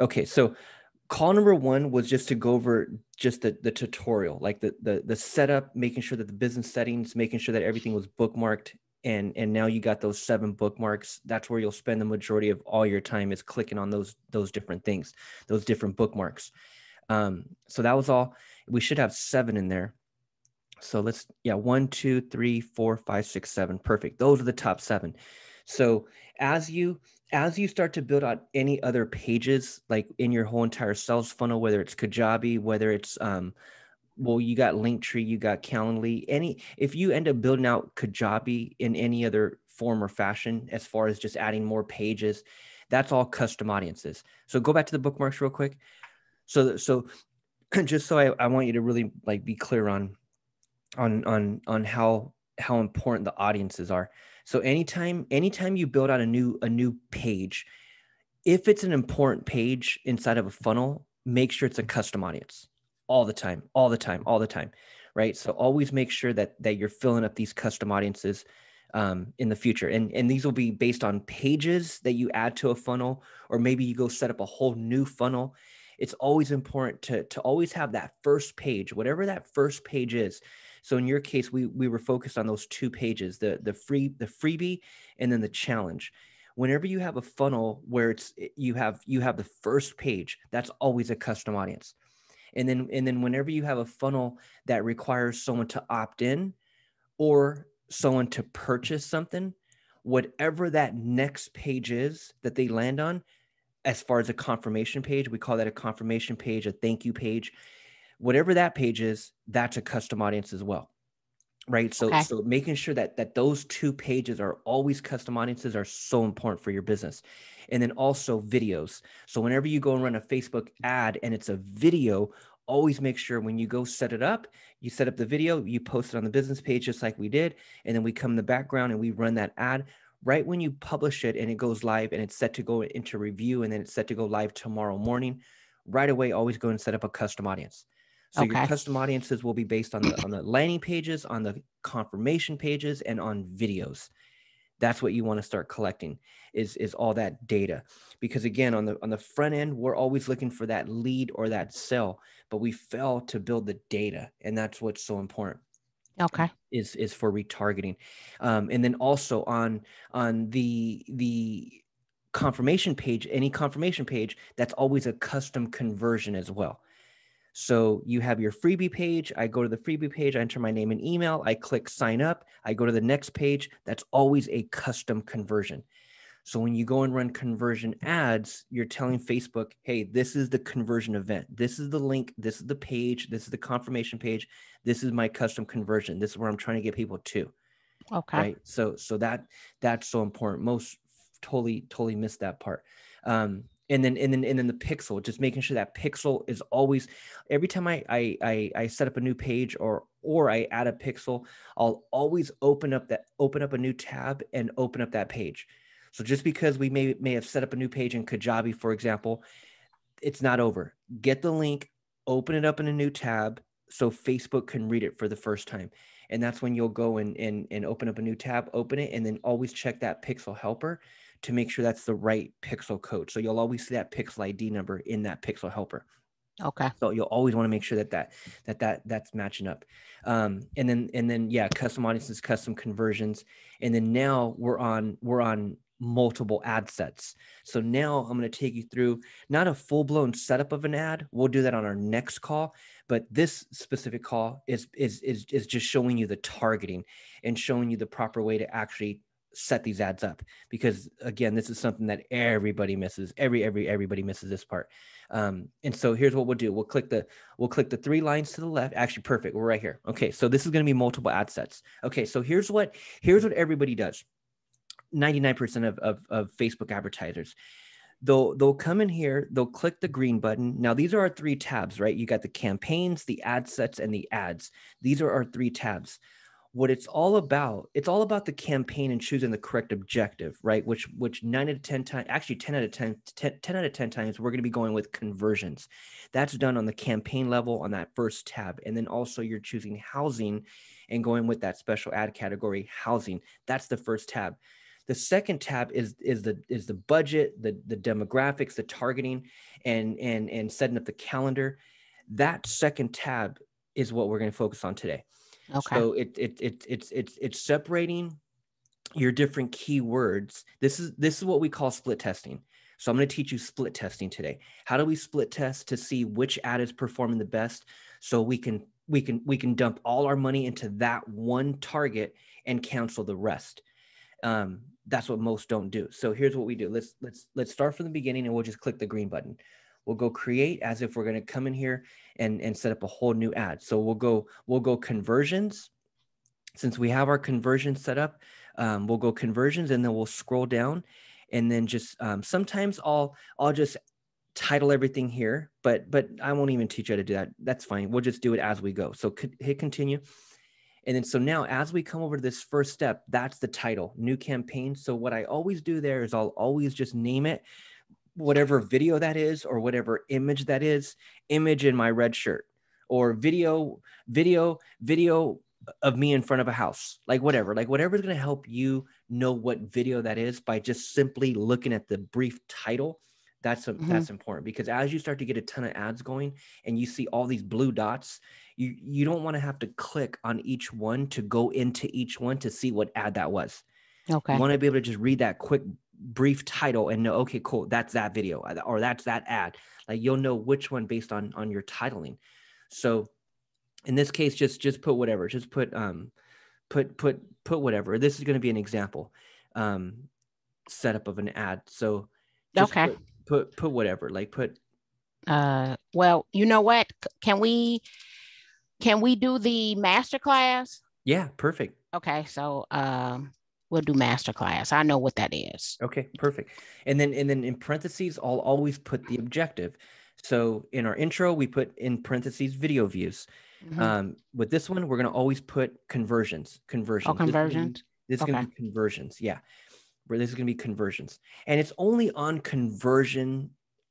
Okay, so call number one was just to go over just the, the tutorial, like the, the the setup, making sure that the business settings, making sure that everything was bookmarked, and and now you got those seven bookmarks. That's where you'll spend the majority of all your time is clicking on those those different things, those different bookmarks. Um, so that was all. We should have seven in there. So let's yeah, one, two, three, four, five, six, seven. Perfect. Those are the top seven. So as you as you start to build out any other pages like in your whole entire sales funnel, whether it's Kajabi, whether it's um, well, you got Linktree, you got Calendly, any if you end up building out Kajabi in any other form or fashion, as far as just adding more pages, that's all custom audiences. So go back to the bookmarks real quick. So so just so I, I want you to really like be clear on on on on how how important the audiences are. So anytime anytime you build out a new a new page, if it's an important page inside of a funnel, make sure it's a custom audience all the time, all the time, all the time, right? So always make sure that that you're filling up these custom audiences um, in the future, and and these will be based on pages that you add to a funnel, or maybe you go set up a whole new funnel. It's always important to to always have that first page, whatever that first page is so in your case, we we were focused on those two pages, the the free the freebie and then the challenge. Whenever you have a funnel where it's eh, you have you have the first page, that's always a custom audience. And then and then whenever you have a funnel that requires someone to opt in or someone to purchase something, whatever that next page is that they land on, as far as a confirmation page, we call that a confirmation page, a thank you page whatever that page is, that's a custom audience as well. Right. So okay. so making sure that that those two pages are always custom audiences are so important for your business. And then also videos. So whenever you go and run a Facebook ad and it's a video, always make sure when you go set it up, you set up the video, you post it on the business page just like we did, and then we come in the background and we run that ad right when you publish it and it goes live and it's set to go into review and then it's set to go live tomorrow morning. Right away, always go and set up a custom audience. So okay. your custom audiences will be based on the on the landing pages, on the confirmation pages, and on videos. That's what you want to start collecting is is all that data. Because again, on the on the front end, we're always looking for that lead or that sell, but we fail to build the data, and that's what's so important okay is is for retargeting um, and then also on on the the confirmation page any confirmation page that's always a custom conversion as well so you have your freebie page. I go to the freebie page, I enter my name and email, I click sign up, I go to the next page. That's always a custom conversion. So when you go and run conversion ads, you're telling Facebook, hey, this is the conversion event. This is the link. This is the page. This is the confirmation page. This is my custom conversion. This is where I'm trying to get people to. Okay. Right. So so that that's so important. Most totally totally missed that part. Um, and then and then and then the pixel just making sure that pixel is always every time I, I i i, set up a new page or or i add a pixel i'll always open up that open up a new tab and open up that page. So just because we may may have set up a new page in kajabi for example it's not over. Get the link open it up in a new tab so facebook can read it for the first time and that's when you'll go and and, and open up a new tab open it and then always check that pixel helper to make sure that's the right pixel code. So you'll always see that pixel ID number in that pixel helper. Okay. So you'll always want to make sure that that that that that's matching up. Um, and then and then yeah, custom audiences, custom conversions, and then now we're on we're on multiple ad sets. So now I'm going to take you through not a full blown setup of an ad. We'll do that on our next call, but this specific call is is is is just showing you the targeting and showing you the proper way to actually set these ads up because again this is something that everybody misses every every everybody misses this part. Um, and so here's what we'll do. We'll click the we'll click the three lines to the left. Actually perfect we're right here. Okay so this is going to be multiple ad sets. Okay so here's what here's what everybody does 99% of, of, of facebook advertisers. They'll they'll come in here they'll click the green button. Now these are our three tabs right? You got the campaigns the ad sets and the ads. These are our three tabs. What it's all about it's all about the campaign and choosing the correct objective right? Which which 9 out of 10 times actually 10 out of 10, 10, 10 out of 10 times we're going to be going with conversions. That's done on the campaign level on that first tab. And then also you're choosing housing and going with that special ad category housing. That's the first tab The second tab is is the is the budget, the the demographics, the targeting, and and and setting up the calendar. That second tab is what we're going to focus on today. Okay. So it, it it it's it's it's separating your different keywords. This is this is what we call split testing. So I'm going to teach you split testing today. How do we split test to see which ad is performing the best so we can we can we can dump all our money into that one target and cancel the rest. Um, that's what most don't do. So here's what we do. Let's let's let's start from the beginning and we'll just click the green button. We'll go create as if we're going to come in here and and set up a whole new ad. So we'll go we'll go conversions. Since we have our conversion set up, um, we'll go conversions and then we'll scroll down and then just um, sometimes I'll I'll just title everything here, but but I won't even teach you how to do that. That's fine. We'll just do it as we go. So hit continue. And then so now as we come over to this first step, that's the title, new campaign. So what I always do there is I'll always just name it whatever video that is or whatever image that is, image in my red shirt or video, video, video of me in front of a house, like whatever, like whatever is going to help you know what video that is by just simply looking at the brief title that's a, mm-hmm. that's important because as you start to get a ton of ads going and you see all these blue dots, you you don't want to have to click on each one to go into each one to see what ad that was. Okay. You want to be able to just read that quick brief title and know okay cool that's that video uh, or that's that ad. Like you'll know which one based on on your titling. So in this case just just put whatever just put um put put put whatever. This is going to be an example um setup of an ad. So okay. put, put put whatever like put uh well you know what? Can we can we do the master class yeah perfect. Okay so um we'll do master class i know what that is. Okay perfect. And then and then in parentheses i'll always put the objective. So in our intro we put in parentheses video views. Mm-hmm. um, with this one we're going to always put conversions conversions. Oh, conversions? this is going to be conversions yeah. Where this is going to be conversions. And it's only on conversion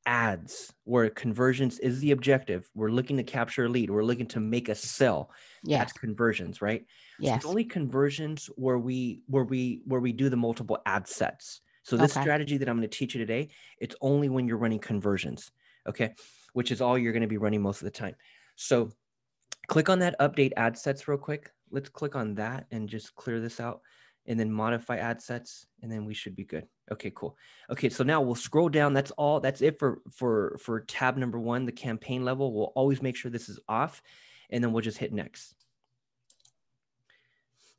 ads where conversions is the objective. We're looking to capture a lead. We're looking to make a sell. Yeah. That's conversions, right? Yes. So it's only conversions where we where we where we do the multiple ad sets. So this okay. strategy that I'm going to teach you today, it's only when you're running conversions, okay? Which is all you're going to be running most of the time. So click on that update ad sets real quick. Let's click on that and just clear this out and then modify ad sets and then we should be good. Okay cool. Okay so now we'll scroll down. That's all that's it for for for tab number one the campaign level. We'll always make sure this is off and then we'll just hit next.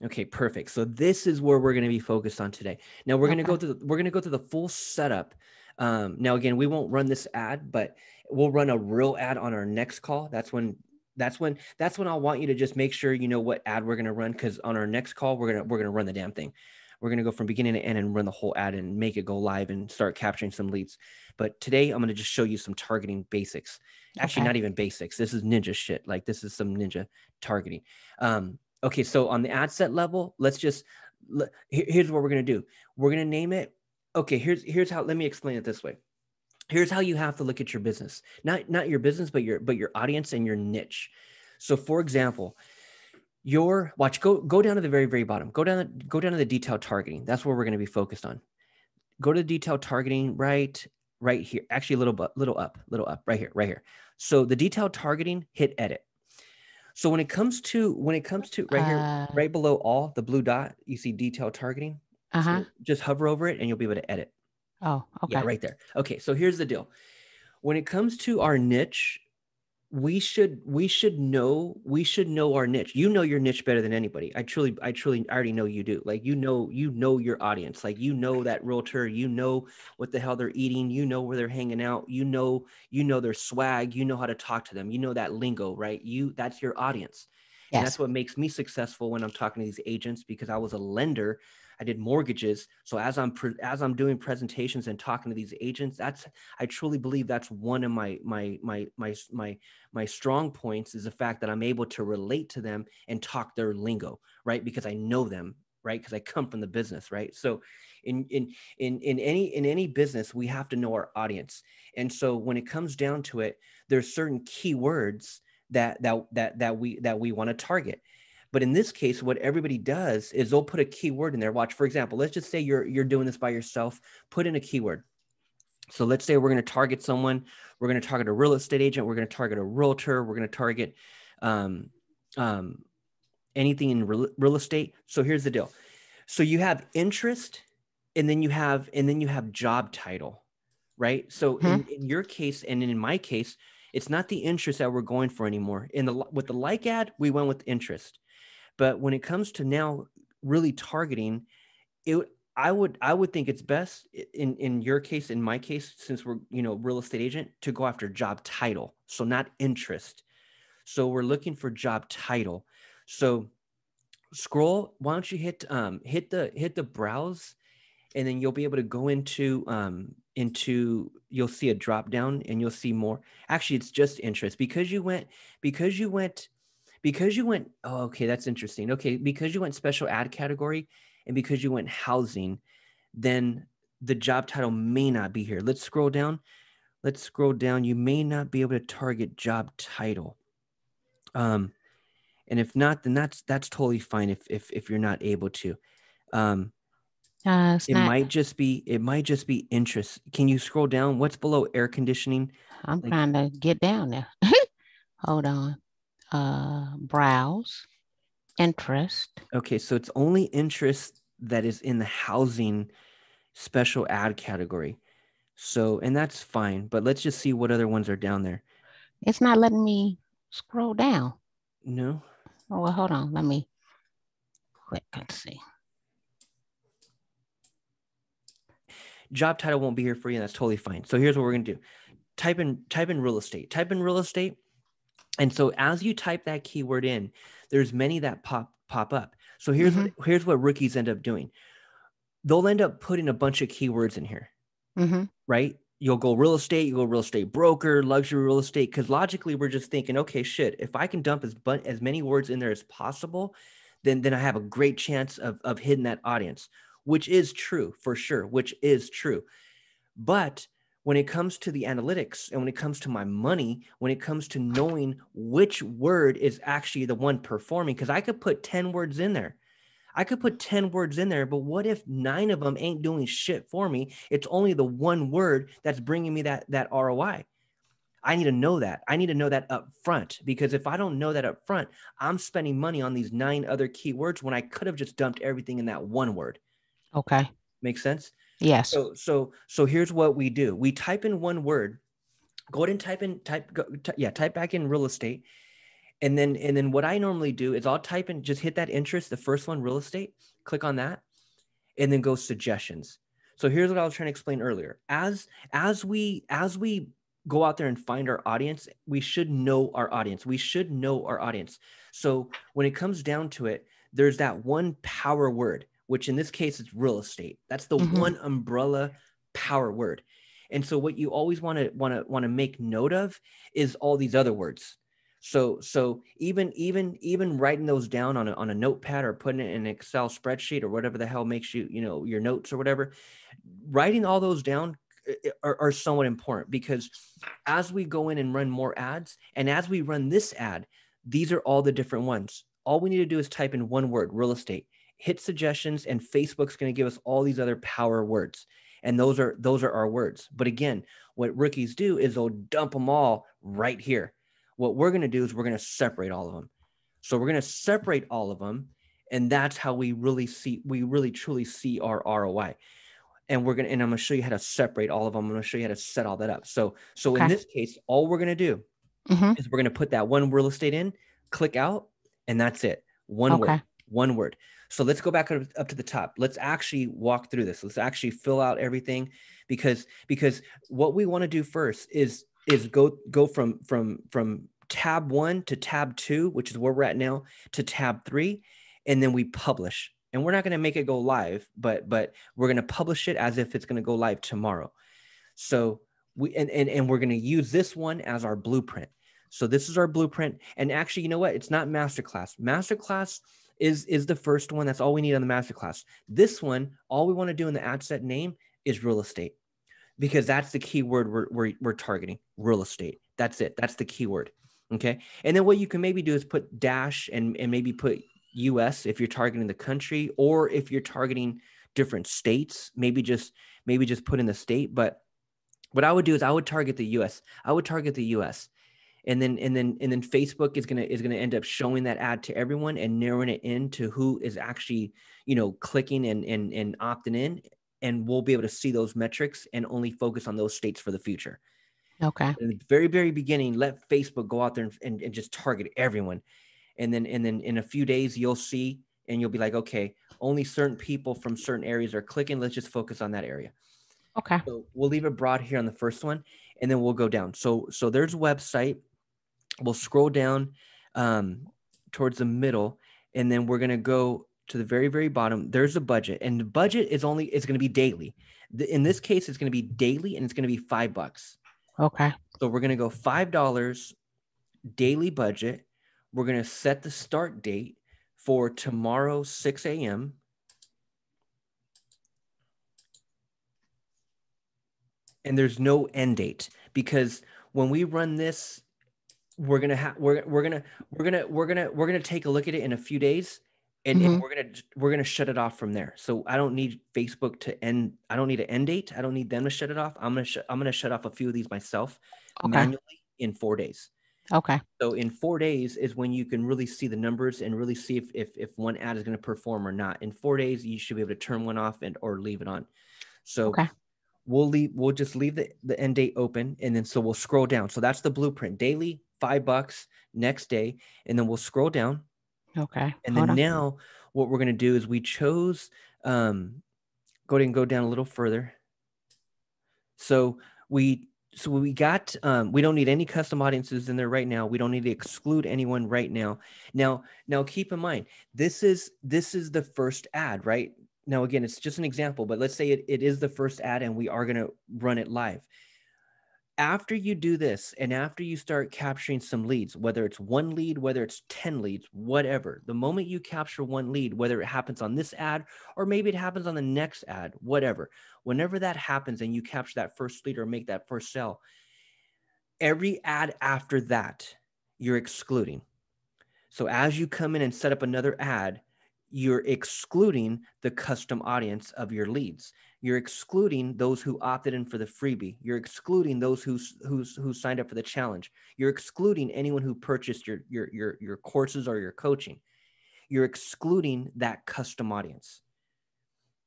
Okay perfect. So this is where we're going to be focused on today. Now we're going to go to the, we're going to go to the full setup. Um, now again we won't run this ad but we'll run a real ad on our next call. That's when that's when that's when I'll want you to just make sure you know what ad we're going to run because on our next call we're gonna we're gonna run the damn thing. We're gonna go from beginning to end and run the whole ad and make it go live and start capturing some leads. But today I'm gonna just show you some targeting basics. Actually, okay. not even basics. This is ninja shit. Like this is some ninja targeting. Um, okay, so on the ad set level, let's just here's what we're gonna do. We're gonna name it. Okay, here's here's how. Let me explain it this way here's how you have to look at your business. Not not your business but your but your audience and your niche. So for example your watch go go down to the very very bottom. Go down go down to the detailed targeting. That's where we're going to be focused on. Go to detailed targeting right right here. Actually a little bit little up little up right here right here. So the detailed targeting hit edit. So when it comes to when it comes to right here uh, right below all the blue dot you see detailed targeting. Uh-huh. So just hover over it and you'll be able to edit Oh, okay. Yeah, right there. Okay, so here's the deal. When it comes to our niche, we should we should know we should know our niche. You know your niche better than anybody. I truly I truly I already know you do. Like you know you know your audience. Like you know that realtor, you know what the hell they're eating, you know where they're hanging out, you know you know their swag, you know how to talk to them. You know that lingo, right? You that's your audience. Yes. And that's what makes me successful when I'm talking to these agents because I was a lender I did mortgages. So as I'm pre- as I'm doing presentations and talking to these agents, that's I truly believe that's one of my my my my my my strong points is the fact that I'm able to relate to them and talk their lingo, right? Because I know them, right? Because I come from the business, right? So in in in in any in any business, we have to know our audience. And so when it comes down to it, there's certain keywords that that that that we that we want to target But in this case, what everybody does is they'll put a keyword in there. Watch, for example, let's just say you're you're doing this by yourself. Put in a keyword. So let's say we're going to target someone. We're going to target a real estate agent. We're going to target a realtor. We're going to target um, um, anything in real, real estate. So here's the deal. So you have interest, and then you have and then you have job title, right? So hmm in, in your case and in my case, it's not the interest that we're going for anymore. In the with the like ad, we went with interest. But when it comes to now really targeting, it I would I would think it's best in in your case, in my case, since we're you know real estate agent, to go after job title, so not interest. So we're looking for job title. So scroll. Why don't you hit um hit the hit the browse, and then you'll be able to go into um into you'll see a drop down and you'll see more. Actually, it's just interest because you went because you went because you went. Oh, okay, that's interesting. Okay, because you went special ad category and because you went housing, then the job title may not be here. Let's scroll down. Let's scroll down. You may not be able to target job title. Um, and if not, then that's that's totally fine. If if if you're not able to, um, uh, it not... might just be it might just be interest. Can you scroll down? What's below air conditioning? I'm like, trying to get down there. Hold on. Uh, browse interest. Okay, so it's only interest that is in the housing special ad category. So, and that's fine, but let's just see what other ones are down there. It's not letting me scroll down. No. Oh, well, hold on. Let me click and see. Job title won't be here for you. And that's totally fine. So here's what we're gonna do. Type in type in real estate. Type in real estate. And so as you type that keyword in, there's many that pop pop up. So here's mm-hmm. what, here's what rookies end up doing. They'll end up putting a bunch of keywords in here, mm-hmm. right? You'll go real estate, you go real estate broker, luxury real estate. Because logically, we're just thinking, okay, shit. If I can dump as but as many words in there as possible, then then I have a great chance of of hitting that audience, which is true for sure. Which is true, but when it comes to the analytics and when it comes to my money, when it comes to knowing which word is actually the one performing, because I could put 10 words in there. I could put 10 words in there, but what if nine of them ain't doing shit for me? It's only the one word that's bringing me that, that ROI. I need to know that. I need to know that up front because if I don't know that up front, I'm spending money on these nine other keywords when I could have just dumped everything in that one word. Okay. Makes sense? Yes. So so so here's what we do. We type in one word. Go ahead and type in type go, t- yeah, type back in real estate. And then and then what I normally do is I'll type in just hit that interest, the first one real estate, click on that and then go suggestions. So here's what I was trying to explain earlier. As as we as we go out there and find our audience, we should know our audience. We should know our audience. So when it comes down to it, there's that one power word which in this case is real estate. That's the mm-hmm. one umbrella power word. And so what you always want to want to want to make note of is all these other words. So so even even even writing those down on a, on a notepad or putting it in an Excel spreadsheet or whatever the hell makes you you know your notes or whatever, writing all those down eh, eh, are, are somewhat important because as we go in and run more ads and as we run this ad, these are all the different ones. All we need to do is type in one word, real estate hit suggestions and facebook's going to give us all these other power words and those are those are our words. But again what rookies do is they'll dump them all right here. What we're going to do is we're going to separate all of them so we're going to separate all of them and that's how we really see we really truly see our roi and we're going to and i'm going to show you how to separate all of them i'm going to show you how to set all that up. So so okay. in this case all we're going to do mm-hmm. is we're going to put that one real estate in click out and that's it. One okay. word one word so let's go back up, to the top. Let's actually walk through this. Let's actually fill out everything because because what we want to do first is is go go from from from tab 1 to tab 2, which is where we're at now, to tab 3 and then we publish. And we're not going to make it go live, but but we're going to publish it as if it's going to go live tomorrow. So we and and, and we're going to use this one as our blueprint. So this is our blueprint. And actually, you know what? It's not masterclass. Masterclass is is the first one. That's all we need on the masterclass. This one, all we want to do in the ad set name is real estate, because that's the keyword we're, we're, we're targeting. Real estate. That's it. That's the keyword. Okay. And then what you can maybe do is put dash and, and maybe put us if you're targeting the country or if you're targeting different states maybe just maybe just put in the state but what i would do is i would target the us i would target the us and then and then and then facebook is gonna is gonna end up showing that ad to everyone and narrowing it in to who is actually you know clicking and and, and opting in. And we'll be able to see those metrics and only focus on those states for the future. Okay. in the very very beginning let facebook go out there and, and, and just target everyone. And then and then in a few days you'll see and you'll be like okay only certain people from certain areas are clicking. Let's just focus on that area. Okay. so we'll leave it broad here on the first one and then we'll go down. So so there's a website we'll scroll down um, towards the middle and then we're going to go to the very very bottom. There's a budget and the budget is only is going to be daily. The- in this case it's going to be daily and it's going to be five bucks. Okay. so we're going to go five dollars daily budget. We're going to set the start date for tomorrow 6 a.m and there's no end date because when we run this we're gonna have we're, we're gonna we're gonna we're gonna we're gonna take a look at it in a few days and, and Mhm. we're gonna we're gonna shut it off from there so i don't need facebook to end i don't need an end date i don't need them to shut it off i'm gonna sh- i'm gonna shut off a few of these myself Okay. manually in four days Okay. so in four days is when you can really see the numbers and really see if if, if one ad is going to perform or not. In four days, you should be able to turn one off and or leave it on. So Okay. we'll leave we'll just leave the, the end date open and then so we'll scroll down. So that's the blueprint. Daily, five bucks next day, and then we'll scroll down. Okay. And Hold then on. now what we're gonna do is we chose um go ahead and go down a little further. So we so we got um we don't need any custom audiences in there right now. We don't need to exclude anyone right now. Now now keep in mind this is this is the first ad, right? Now again, it's just an example, but let's say it, it is the first ad and we are gonna run it live after you do this and after you start capturing some leads, whether it's one lead, whether it's 10 leads, whatever, the moment you capture one lead, whether it happens on this ad or maybe it happens on the next ad, whatever, whenever that happens and you capture that first lead or make that first sell, every ad after that, you're excluding. So as you come in and set up another ad, you're excluding the custom audience of your leads. You're excluding those who opted in for the freebie. You're excluding those who who's who signed up for the challenge. You're excluding anyone who purchased your your your your courses or your coaching. You're excluding that custom audience.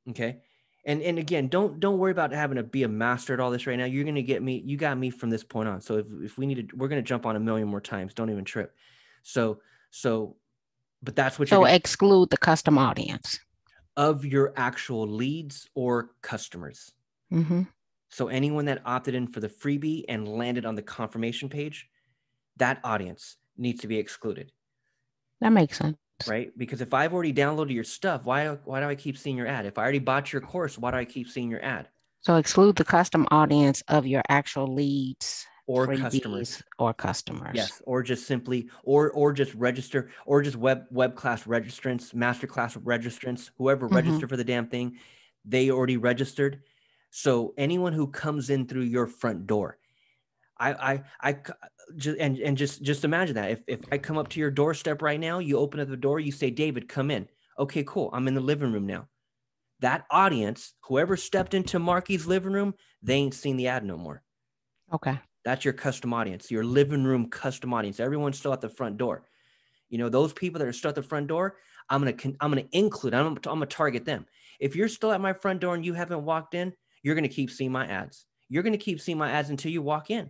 Okay? And and again, don't don't worry about having to be a master at all this right now. You're going to get me you got me from this point on. So if if we need to we're going to jump on a million more times. Don't even trip. So so but that's what you're So gonna- exclude the custom audience. Of your actual leads or customers. Mm-hmm. So anyone that opted in for the freebie and landed on the confirmation page, that audience needs to be excluded, That makes sense. right? Because if I've already downloaded your stuff, why why do I keep seeing your ad? If I already bought your course, why do I keep seeing your ad? So exclude the custom audience of your actual leads Or customers. or customers. Yes, or just simply, or or just register, or just web web class registrants, master class registrants, whoever Mhm. registered for the damn thing, they already registered. So anyone who comes in through your front door, I I I just and and just just imagine that if if I come up to your doorstep right now, you open up the door, you say, David, come in. Okay, cool. I'm in the living room now. That audience, whoever stepped into Marky's living room, they ain't seen the ad no more. Okay. That's your custom audience, your living room custom audience. Everyone's still at the front door. You know, those people that are still at the front door, I'm gonna I'm gonna include. I'm gonna, I'm gonna target them. If you're still at my front door and you haven't walked in, you're gonna keep seeing my ads. You're gonna keep seeing my ads until you walk in,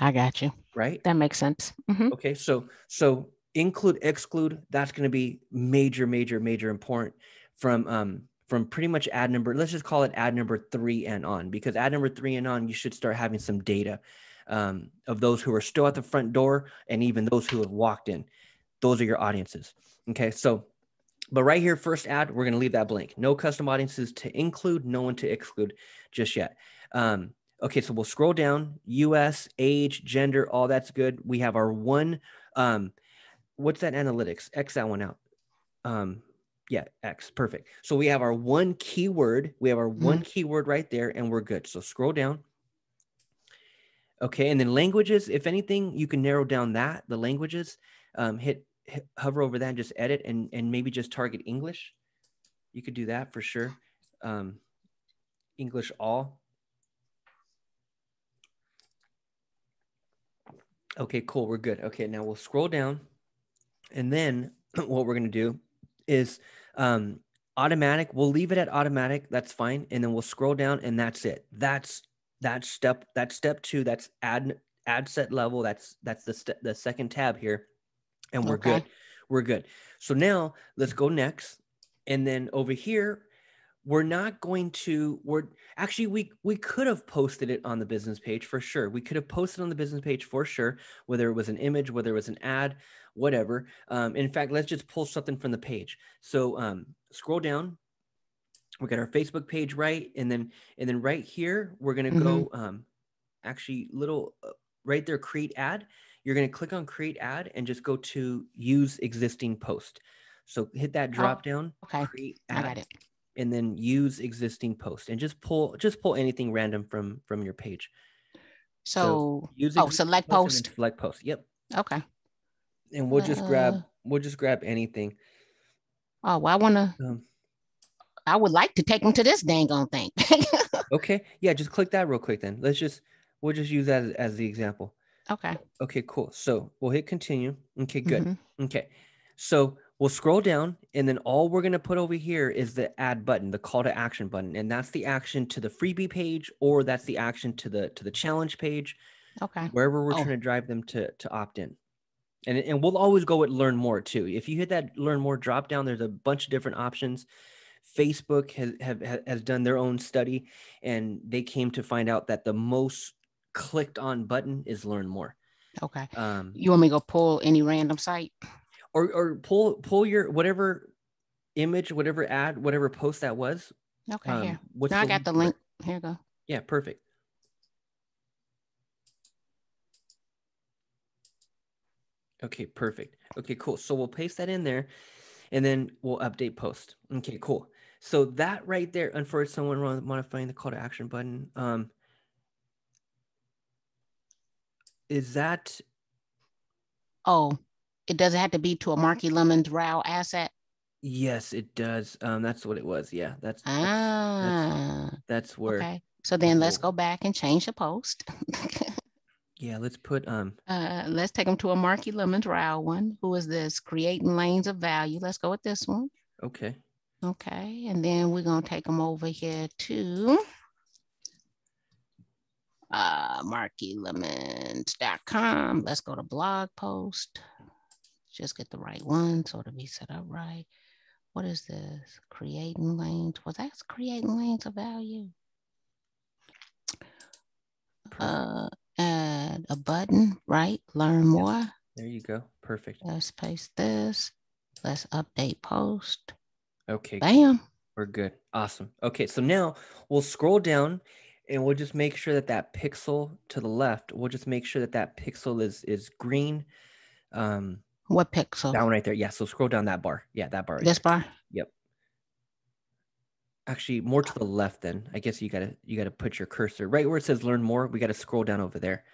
I got you. right? That makes sense. Mhm. Okay, so so include exclude. That's gonna be major, major, major important from um from pretty much ad number. Let's just call it ad number three and on because ad number three and on, you should start having some data um, of those who are still at the front door and even those who have walked in. Those are your audiences. Okay, so but right here, first ad, we're gonna leave that blank. No custom audiences to include, no one to exclude just yet. Um, okay, so we'll scroll down. U.S. age, gender, all that's good. We have our one. Um, what's that analytics? X that one out. Um, yeah, X. Perfect. So we have our one keyword. We have our one keyword right there, and we're good. So scroll down. Okay, and then languages. If anything, you can narrow down that the languages. Um, hit hit, hover over that and just edit and and maybe just target English. You could do that for sure. Um, English all. Okay, cool. We're good. Okay, now we'll scroll down, and then what we're gonna do is um, automatic. We'll leave it at automatic. That's fine, and then we'll scroll down, and that's it. That's that's step. That's step two. That's add ad set level. That's that's the the second tab here, and we're Okay. good. We're good. So now let's go next, and then over here, we're not going to. We're actually we we could have posted it on the business page for sure. We could have posted on the business page for sure, whether it was an image, whether it was an ad, whatever. Um, in fact, let's just pull something from the page. So um, scroll down. We got our Facebook page right, and then and then right here we're gonna go. Um, actually, little uh, right there, create ad. You're gonna click on create ad and just go to use existing post. So hit that drop down, Okay. create I got it. and then use existing post, and just pull just pull anything random from from your page. So, Use oh, select then post. Select post. Yep. Okay. And we'll just grab Uh, we'll just grab anything. Oh, well, I want to, Um, I would like to take them to this dang on thing. okay. Yeah. Just click that real quick. Then let's just we'll just use that as, as the example. okay. Okay. Cool. So we'll hit continue. Okay. Good. Mhm. Okay. So we'll scroll down and then all we're going to put over here is the add button, the call to action button. And that's the action to the freebie page or that's the action to the to the challenge page, Okay. wherever we're Oh. trying to drive them to to opt in. And and we'll always go with learn more too. If you hit that learn more drop down, there's a bunch of different options. Facebook has have, has done their own study and they came to find out that the most clicked on button is learn more. Okay. Um, You want me to go pull any random site? or or pull pull your whatever image, whatever ad, whatever post that was. Okay. Um, here. what's Now I got the link. Here you go. Yeah, perfect. Okay, perfect. Okay, cool. So we'll paste that in there and then we'll update post. Okay, cool. So that right there, and for someone modifying the call to action button, um, is that Oh, it doesn't have to be to a Marky Lemons RAW asset. yes, it does. Um, that's what it was. Yeah, that's that's, Ah, that's where okay. So then let's go back and change the post. yeah, let's put um uh, let's take them to a Marky Lemons RAW one. Who is this? Creating lanes of value. Let's go with this one. okay. Okay, and then we're gonna take them over here to uh markylemons.com. Let's go to blog post. Just get the right one so it'll be set up right. What is this? Creating lanes. Was that creating lanes of value? Uh add a button, right? Learn more. there you go. Perfect. Let's paste this. Let's update post. Okay. Bam. We're good. Awesome. Okay, so now we'll scroll down and we'll just make sure that that pixel to the left, we'll just make sure that that pixel is is green. Um, What pixel? that one right there. Yeah, so scroll down that bar. Yeah, that bar. Right This there. bar? Yep. Actually, more to the left then. I guess you got to you got to put your cursor right where it says learn more. We got to scroll down over there.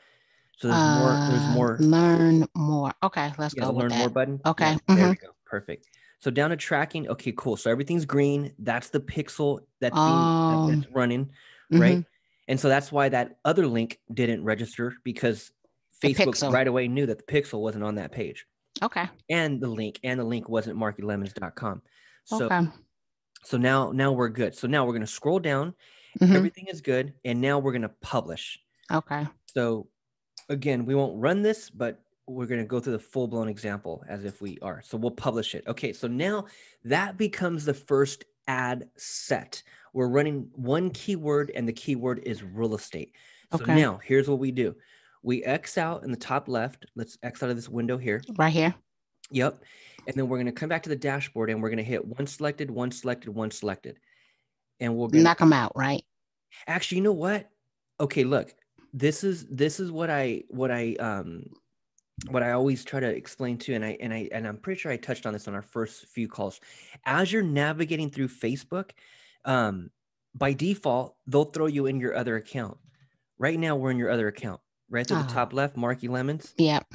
So there's more there's Uh, more Learn more. Okay, let's go learn more button. Okay, Yeah, there mhm. we go. Perfect. So down to tracking. Okay, cool. So everything's green. That's the pixel that's being that- Um, that's running. Mhm. right? And so that's why that other link didn't register because Facebook right away knew that the pixel wasn't on that page Okay. and the link and the link wasn't markylemons.com. So Okay. so now now we're good. So now we're going to scroll down. Mhm. Everything is good and now we're going to publish. Okay. So again, we won't run this, but we're going to go through the full blown example as if we are. So we'll publish it. Okay, so now that becomes the first ad set. We're running one keyword and the keyword is real estate. So Okay. now here's what we do. We X out in the top left. Let's X out of this window here. Right here. Yep. And then we're going to come back to the dashboard and we're going to hit one selected, one selected, one selected. And we'll get Knock them out, right? actually you know what okay look this is this is what i what i um what i always try to explain to and i and i and i'm pretty sure i touched on this on our first few calls as you're navigating through facebook um by default they'll throw you in your other account right now we're in your other account right to the Ah. top left marky lemons Yep.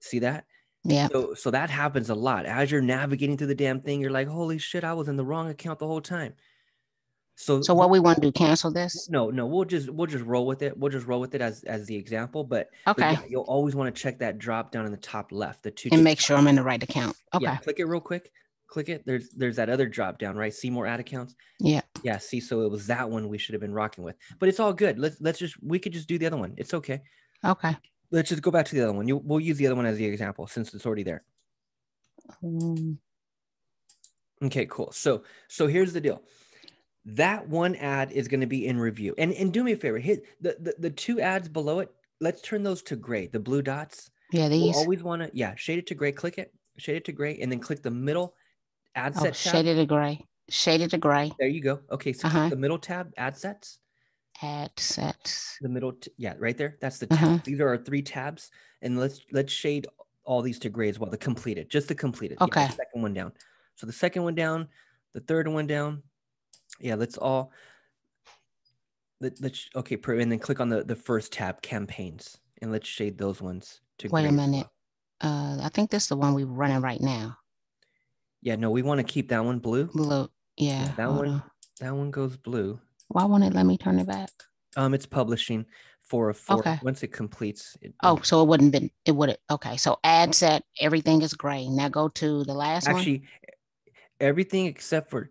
see that Yeah. So so that happens a lot. As you're navigating through the damn thing, you're like, holy shit, I was in the wrong account the whole time. So So what we want to do, cancel this? no, no, we'll just we'll just roll with it. We'll just roll with it as as the example. But, but Okay. yeah, you'll always want to check that drop down in the top left, the two And make sure I'm in the right account. Okay. Yeah, click it real quick. Click it. There's there's that other drop down, right? See more ad accounts. Yeah. Yeah. See, so it was that one we should have been rocking with, but it's all good. Let's let's just we could just do the other one. It's okay. Okay. Let's just go back to the other one. You we'll use the other one as the example since it's already there. Um, Okay, cool. So so here's the deal. That one ad is going to be in review. And and do me a favor, hit the, the the two ads below it. Let's turn those to gray. The blue dots. yeah, We'll these. always want to yeah, shade it to gray. Click it. Shade it to gray, and then click the middle ad set. Oh, set tab. shaded to gray. Shaded to gray. There you go. Okay, so Uh-huh. the middle tab, ad sets. Ad sets. The middle, t- yeah, right there. That's the tab. Uh-huh. These are our three tabs, and let's let's shade all these to gray as well. The completed, just the completed. Yeah, the Okay. second one down. So the second one down, the third one down. Yeah, let's all. Let, let's okay, and then click on the the first tab, campaigns, and let's shade those ones to Wait a minute. Uh, I think this is the one we're running right now. Yeah, no, we want to keep that one blue. Blue. Yeah. that one- on. That one goes blue. Why won't it let me turn it back? Um, it's publishing for a four. Okay. Once it completes. It, Oh, so it wouldn't been it would okay. So ad set, everything is gray. Now go to the last one. actually everything except for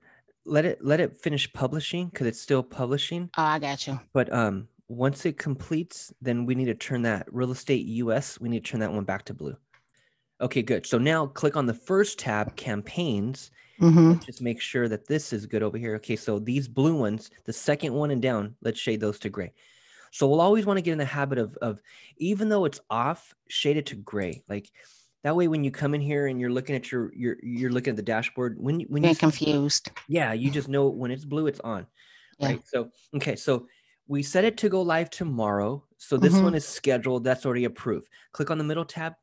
let it let it finish publishing because it's still publishing. Oh, I got you. but um once it completes then we need to turn that real estate us we need to turn that one back to blue. Okay good. So now click on the first tab campaigns Mm-hmm. Let's just make sure that this is good over here. Okay so these blue ones the second one and down let's shade those to gray. So we'll always want to get in the habit of of even though it's off shade it to gray. Like that way when you come in here and you're looking at your you're you're looking at the dashboard when when you Getting see- confused. yeah you just know when it's blue it's on Yeah. right so okay so we set it to go live tomorrow so this Mhm. one is scheduled that's already approved click on the middle tab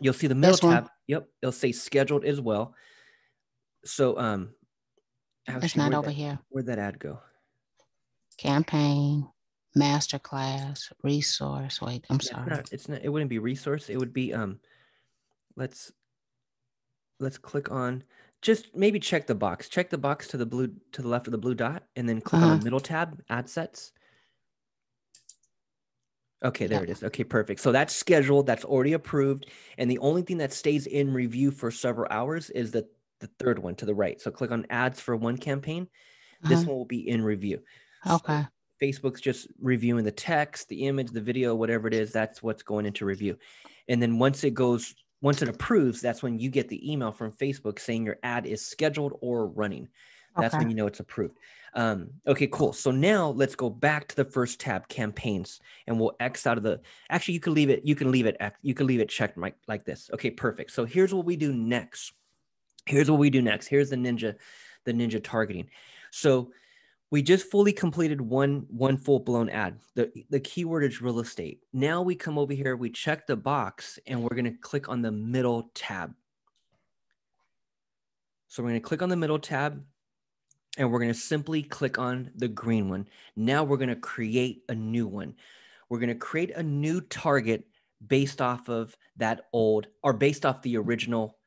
you'll see the middle This one? tab yep it'll say scheduled as well so um It's not over that, here. where'd that ad go Campaign, masterclass, resource. Wait, I'm Yeah, it's sorry. not, it's not it wouldn't be resource it would be um let's let's click on just maybe check the box check the box to the blue to the left of the blue dot and then click on Uh-huh. the middle tab ad sets okay there Yeah. it is okay perfect so that's scheduled that's already approved and the only thing that stays in review for several hours is the the third one to the right so click on ads for one campaign this Uh-huh. one will be in review So Okay. Facebook's just reviewing the text, the image, the video, whatever it is. That's what's going into review. And then once it goes, once it approves, that's when you get the email from Facebook saying your ad is scheduled or running. That's Okay. when you know it's approved. Um, okay, cool. So now let's go back to the first tab, campaigns, and we'll X out of the. Actually, you can leave it. You can leave it. You can leave it checked like like this. Okay, perfect. So here's what we do next. Here's what we do next. Here's the ninja, the ninja targeting. So we just fully completed one one full blown ad. The the keyword is real estate. Now we come over here, we check the box, and we're gonna click on the middle tab. So we're gonna click on the middle tab, and we're gonna simply click on the green one. Now we're gonna create a new one. We're gonna create a new target based off of that old or based off the original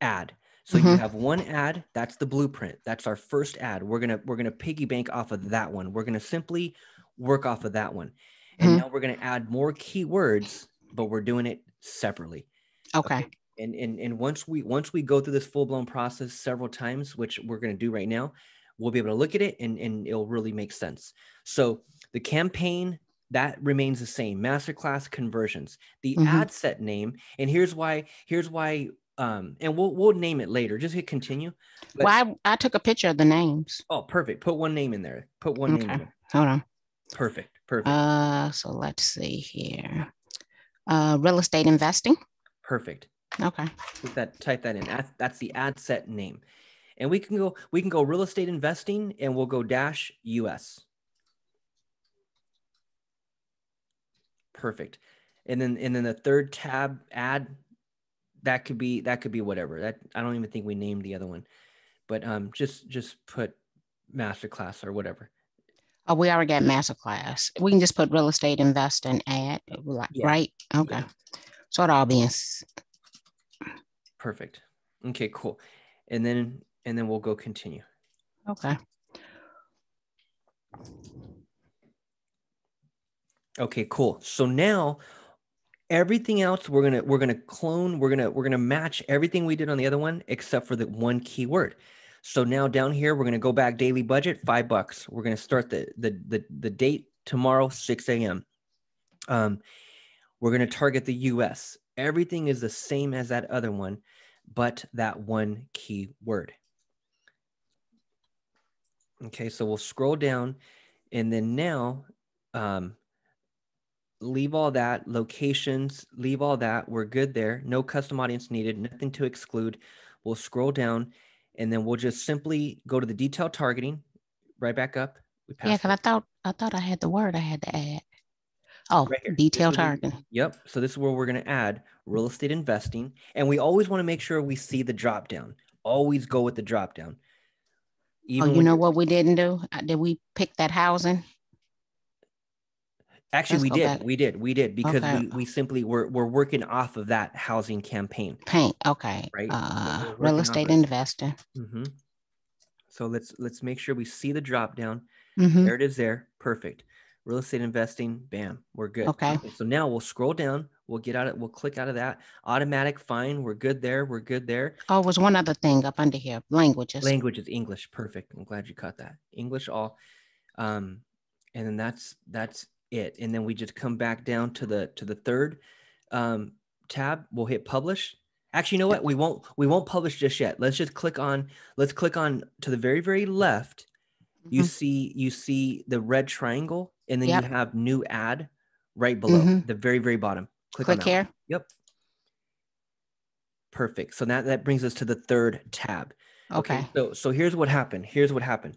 ad. So you Mhm. have one ad, that's the blueprint. That's our first ad. We're gonna we're gonna piggy bank off of that one. We're gonna simply work off of that one. And Mhm. now we're gonna add more keywords, but we're doing it separately. Okay. And and and once we once we go through this full-blown process several times, which we're gonna do right now, we'll be able to look at it and, and it'll really make sense. So the campaign that remains the same masterclass conversions the Mhm. ad set name and here's why here's why um and we'll we'll name it later just hit continue but- Well, I, I took a picture of the names. oh perfect put one name in there put one name in Okay. there Hold on. perfect perfect Uh, so let's see here. Uh, real estate investing. perfect Okay. Put that type that in that's, that's the ad set name and we can go we can go real estate investing and we'll go dash us perfect and then and then the third tab ad that could be that could be whatever that i don't even think we named the other one but um just just put masterclass or whatever Oh, we already got masterclass. We can just put real estate investing ad, like, Yeah. right? Okay. So it all be Perfect. Okay, cool. And then and then we'll go continue. Okay. Okay, cool. So now everything else we're gonna we're gonna clone, we're gonna we're gonna match everything we did on the other one except for the one keyword. So now down here, we're gonna go back daily budget, five bucks. We're gonna start the the the, the date tomorrow, 6 a.m. Um, we're gonna target the US. Everything is the same as that other one, but that one keyword. Okay, so we'll scroll down and then now um, leave all that locations, leave all that. We're good there. No custom audience needed, nothing to exclude. We'll scroll down and then we'll just simply go to the detail targeting right back up. We yeah, because I thought I thought I had the word I had to add. Oh, right detail targeting. Yep. So this is where we're going to add real estate investing. And we always want to make sure we see the drop down. Always go with the drop down. Oh, Even oh, you know what we didn't do? Did we pick that housing? Actually, Let's we did. Back. We did. We did because okay. we, we simply were we're working off of that housing campaign. Paint. Okay. Right. Uh, real estate investor. Mm-hmm. So let's let's make sure we see the drop down. Mm-hmm. There it is. There. Perfect. Real estate investing. Bam. We're good. Okay. So now we'll scroll down. We'll get out of. We'll click out of that. Automatic. Fine. We're good there. We're good there. Oh, was one other thing up under here. Languages. Languages. English. Perfect. I'm glad you caught that. English. All. Um, and then that's that's it. And then we just come back down to the to the third um, tab. We'll hit publish. Actually, you know what? We won't we won't publish just yet. Let's just click on let's click on to the very very left. Mm-hmm. You see you see the red triangle, and then yep. you have new ad right below mm-hmm. the very very bottom. Click, click here. One. Yep. Perfect. So that that brings us to the third tab. Okay. okay. So so here's what happened. Here's what happened.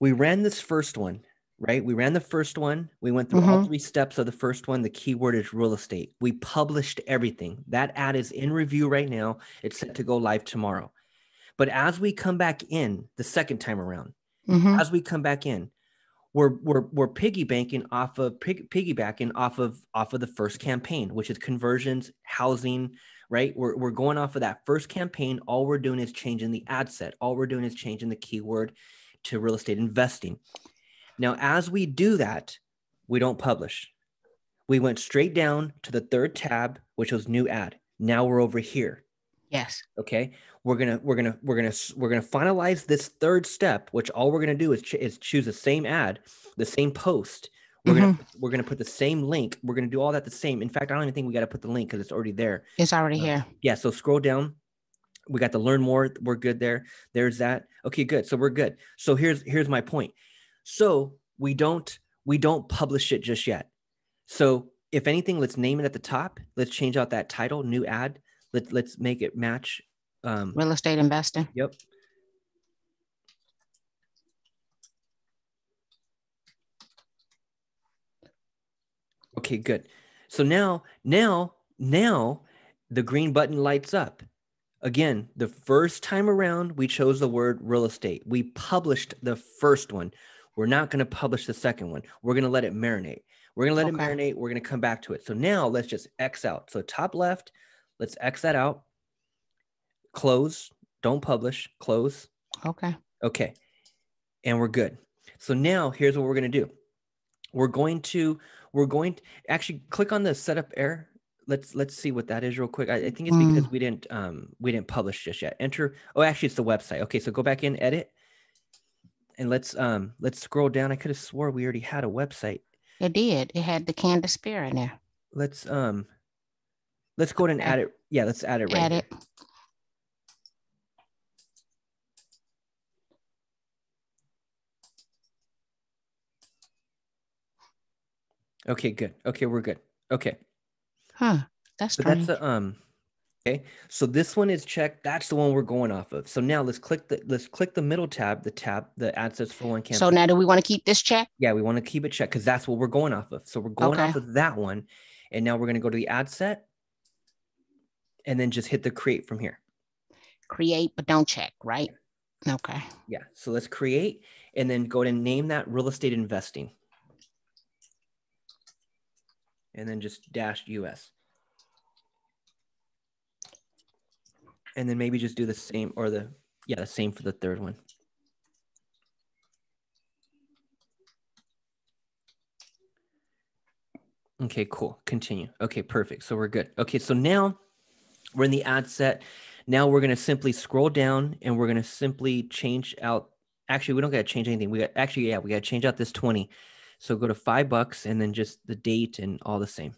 We ran this first one right? We ran the first one. We went through mm-hmm. all three steps of the first one. The keyword is real estate. We published everything. That ad is in review right now. It's set to go live tomorrow. But as we come back in the second time around, mm-hmm. as we come back in, we're we're we're piggy banking off of pig, piggybacking off of off of the first campaign, which is conversions, housing, right? We're we're going off of that first campaign. All we're doing is changing the ad set. All we're doing is changing the keyword to real estate investing. Now, as we do that, we don't publish. We went straight down to the third tab, which was new ad. Now we're over here. Yes. Okay. We're gonna we're gonna we're gonna we're gonna finalize this third step, which all we're gonna do is ch- is choose the same ad, the same post. We're mm-hmm. gonna we're gonna put the same link. We're gonna do all that the same. In fact, I don't even think we got to put the link because it's already there. It's already uh, here. Yeah. So scroll down. We got to learn more. We're good there. There's that. Okay, good. So we're good. So here's here's my point. So we don't we don't publish it just yet. So if anything, let's name it at the top. Let's change out that title, new ad. Let, let's make it match. Um, Real estate investing. Yep. Okay, good. So now, now, now the green button lights up. Again, the first time around, we chose the word real estate. We published the first one. We're not going to publish the second one. We're going to let it marinate. We're going to let okay. it marinate. We're going to come back to it. So now let's just X out. So top left, let's X that out. Close. Don't publish. Close. Okay. Okay. And we're good. So now here's what we're going to do. We're going to we're going to actually click on the setup error. Let's let's see what that is real quick. I, I think it's because mm. we didn't um we didn't publish just yet. Enter. Oh, actually, it's the website. Okay, so go back in, edit, and let's um let's scroll down. I could have swore we already had a website. It did. It had the Candace Spear in there. Let's um let's go ahead and add it. Yeah, let's add it right. Add here. it. Okay, good. Okay, we're good. Okay. Huh. That's so that's the um Okay, so this one is checked. That's the one we're going off of. So now let's click the let's click the middle tab, the tab, the ad sets for one campaign. So now do we want to keep this check? Yeah, we want to keep it checked because that's what we're going off of. So we're going okay. off of that one. And now we're going to go to the ad set and then just hit the create from here. Create, but don't check, right? Okay. Yeah. So let's create and then go and name that real estate investing. And then just dash US. And then maybe just do the same or the, yeah, the same for the third one. Okay, cool. Continue. Okay, perfect. So we're good. Okay, so now we're in the ad set. Now we're going to simply scroll down and we're going to simply change out. Actually, we don't got to change anything. We got actually, yeah, we got to change out this 20. So go to five bucks and then just the date and all the same.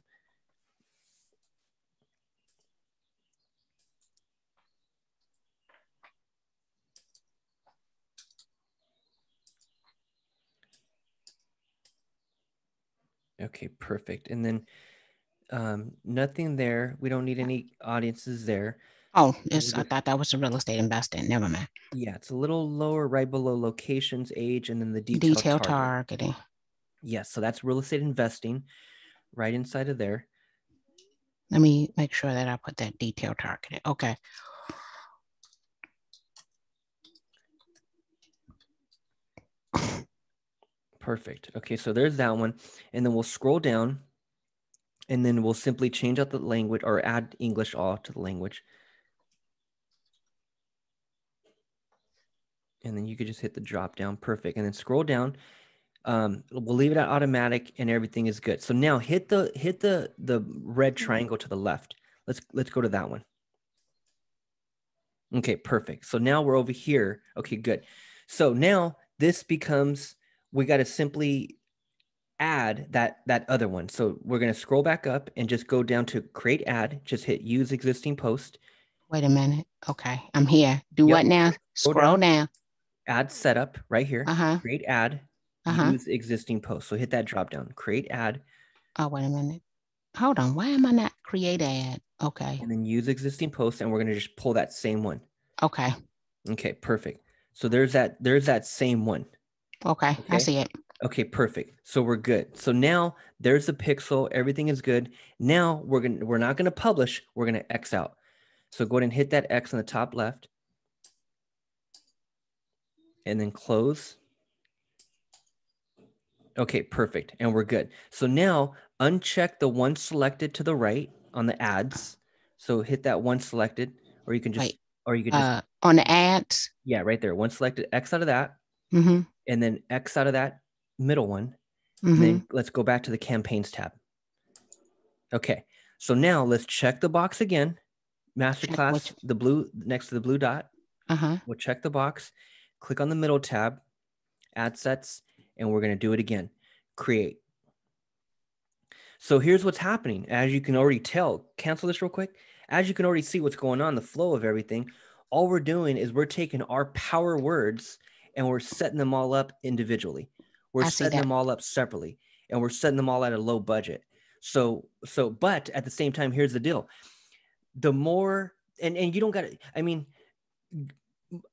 Okay, perfect. And then um, nothing there. We don't need any audiences there. Oh, I thought that was a real estate investing. Never mind. Yeah, it's a little lower, right below locations, age, and then the detail, Detail target. targeting. Yes, so that's real estate investing, right inside of there. Let me make sure that I put that detail targeting. Okay. Perfect. Okay, so there's that one, and then we'll scroll down, and then we'll simply change out the language or add English all to the language. And then you could just hit the drop down. Perfect. And then scroll down. Um, we'll leave it at automatic and everything is good. So now hit the hit the the red triangle to the left. Let's let's go to that one. Okay, perfect. So now we're over here. Okay, good. So now this becomes we got to simply add that that other one. So we're going to scroll back up and just go down to create ad, just hit use existing post, Wait a minute. Okay, I'm here. Do Yep. what now? Scroll down. ad setup right here. Uh huh. Create ad, Uh huh. use existing post. So hit that drop down, create ad, Oh, wait a minute. Hold on. Why am I not create ad? Okay. and then use existing post and we're going to just pull that same one. Okay. Okay, perfect. So there's that there's that same one. Okay. Okay. I see it. Okay, perfect. So we're good. So now there's the pixel, everything is good. Now we're going to we're not going to publish, we're going to X out. So go ahead and hit that X on the top left. And then close. Okay, perfect. And we're good. So now uncheck the one selected to the right on the ads. So hit that one selected, or you can just Wait. or you can just Uh, on the ads. yeah, right there. One selected, X out of that, Mm-hmm. And then X out of that middle one. Mm-hmm. And then let's go back to the campaigns tab. Okay, so now let's check the box again. Masterclass, the blue next to the blue dot. uh-huh. We'll check the box, click on the middle tab, ad sets, and we're going to do it again. Create. So here's what's happening. As you can already tell, cancel this real quick. As you can already see what's going on, the flow of everything, all we're doing is we're taking our power words and we're setting them all up individually. We're I setting them all up separately and we're setting them all at a low budget. So, so, but at the same time, here's the deal. The more, and, and you don't got to, I mean,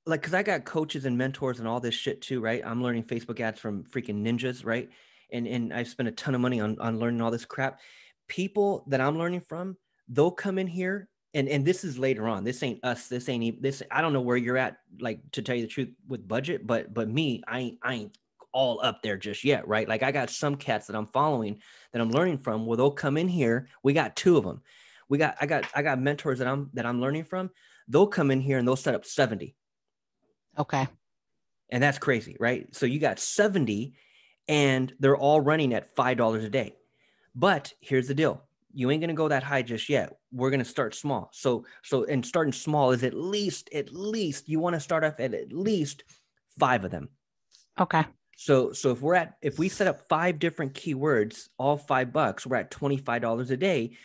like because i got coaches and mentors and all this shit too right i'm learning facebook ads from freaking ninjas right and and I've spent a ton of money on on learning all this crap people that i'm learning from they'll come in here and and this is later on this ain't us this ain't even this i don't know where you're at like to tell you the truth with budget but but me i ain't i ain't all up there just yet right like i got some cats that i'm following that i'm learning from where they'll come in here we got two of them we got i got i got mentors that i'm that i'm learning from they'll come in here and they'll set up 70 Okay. and that's crazy, right? So you got 70 and they're all running at $5 a day. But here's the deal. You ain't going to go that high just yet. We're going to start small. So so and starting small is at least at least you want to start off at at least 5 of them. Okay. So so if we're at if we set up 5 different keywords, all 5 bucks, we're at $25 a day,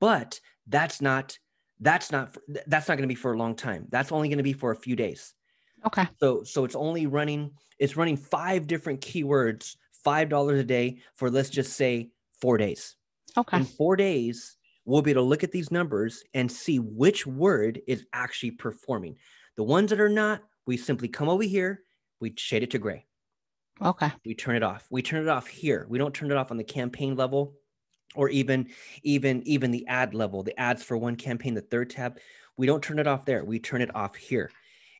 but that's not that's not that's not going to be for a long time. That's only going to be for a few days. Okay. So so it's only running it's running five different keywords, five dollars a day for let's just say four days. Okay. In four days, we'll be able to look at these numbers and see which word is actually performing. The ones that are not, we simply come over here, we shade it to gray, Okay. we turn it off. We turn it off here. We don't turn it off on the campaign level or even even even the ad level, the ads for one campaign, the third tab. We don't turn it off there. We turn it off here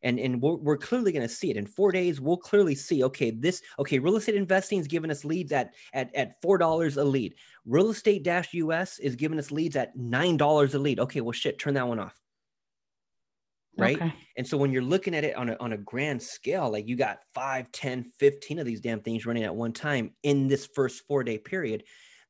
and and we're, we're clearly going to see it. In four days we'll clearly see okay this okay real estate investing is giving us leads at at at four dollars a lead. Real estate dash us is giving us leads at nine dollars a lead. Okay well shit turn that one off. Right? Okay. and so when you're looking at it on a, on a grand scale like you got 5 10 15 of these damn things running at one time in this first four day period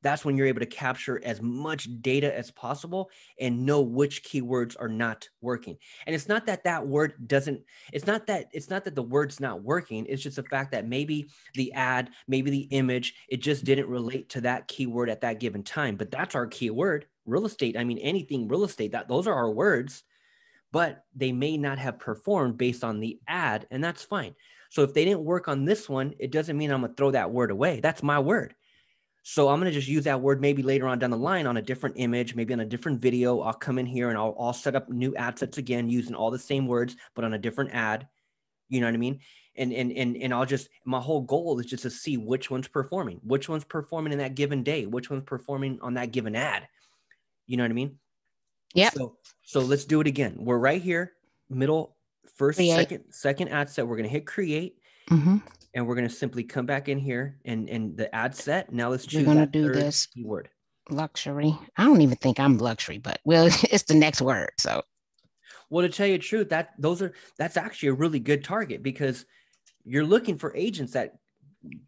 that's when you're able to capture as much data as possible and know which keywords are not working. And it's not that that word doesn't it's not that it's not that the word's not working it's just the fact that maybe the ad maybe the image it just didn't relate to that keyword at that given time. But that's our keyword real estate i mean anything real estate that those are our words but they may not have performed based on the ad and that's fine. So if they didn't work on this one it doesn't mean i'm going to throw that word away. That's my word so I'm going to just use that word maybe later on down the line on a different image, maybe on a different video. I'll come in here and I'll, I'll set up new ad sets again using all the same words, but on a different ad. You know what I mean? And and and and I'll just my whole goal is just to see which one's performing, which one's performing in that given day, which one's performing on that given ad. You know what I mean? Yeah. So so let's do it again. We're right here, middle, first, Create. second, second ad set. We're gonna hit create hmm and we're going to simply come back in here and and the ad set. Now let's We're choose gonna that do third this. keyword. Luxury. I don't even think I'm luxury, but well, it's the next word. So Well, to tell you the truth, that those are that's actually a really good target because you're looking for agents that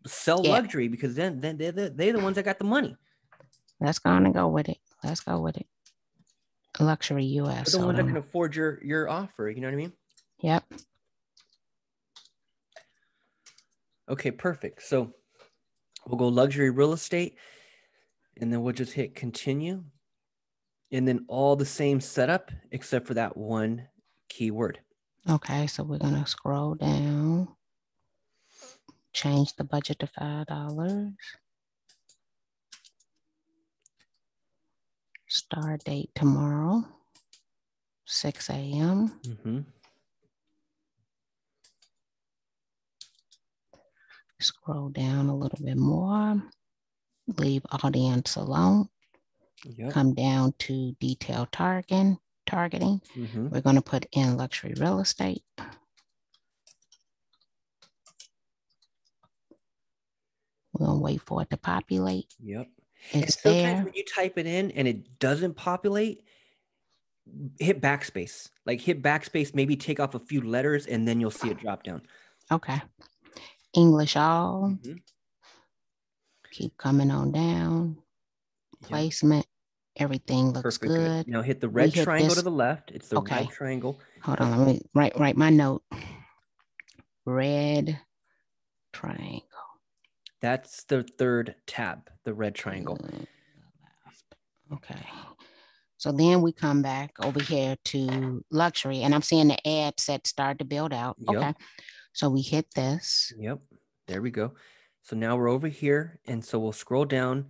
sell Yeah. luxury because then then they're the, they're the ones that got the money. let's go on and go with it. Let's go with it. Luxury US. They're the so ones that can afford your your offer. You know what I mean? Yep. Okay, perfect. So we'll go luxury real estate, and then we'll just hit continue, and then all the same setup except for that one keyword. Okay, so we're gonna scroll down. Change the budget to five dollars. Start date tomorrow, six AM. Mm-hmm. Scroll down a little bit more. Leave audience alone. Yep. Come down to detailed targeting. Targeting. Mm-hmm. We're gonna put in luxury real estate. We're gonna wait for it to populate. Yep. And It's sometimes there. when you type it in and it doesn't populate, hit backspace. Like hit backspace, maybe take off a few letters, and then you'll see it drop down. Okay. English all. Mhm. Keep coming on down. Placement. Everything looks Perfect. good. Now hit the red hit triangle this- to the left. It's the Okay. red triangle. Hold on, let me write write my note. Red triangle. That's the third tab, the red triangle. Okay. So then we come back over here to luxury, and I'm seeing the ad set start to build out. Yep. Okay. So we hit this. Yep. There we go. So now we're over here. And so we'll scroll down,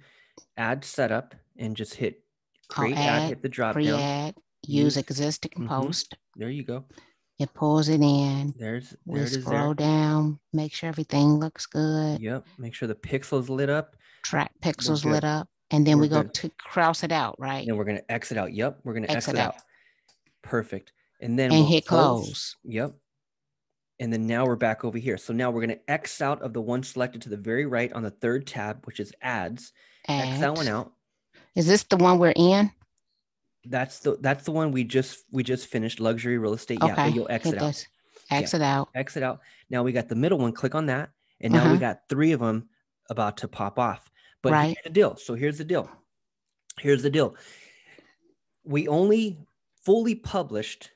ad setup, and just hit create ad, add, hit the drop Pre down. use use- existing Mhm. post. There you go. It pulls it in. There's We there is scroll there. down, make sure everything looks good. Yep. Make sure the pixels lit up. Track pixels lit up, and then We're we go good. to cross it out, right? And we're gonna exit out. Yep. We're gonna Exit exit, out. out. Perfect. And then and we'll hit close. Yep. And then now we're back over here. So now we're gonna X out of the one selected to the very right on the third tab, which is ads. X that one out. Is this the one we're in? That's the that's the one we just we just finished luxury real estate. Yeah, Okay. but you'll exit out. Exit out. Exit out. Now we got the middle one. Click on that, and now we Uh-huh. got three of them about to pop off. But Right. here's the deal. So here's the deal. Here's the deal. We only fully published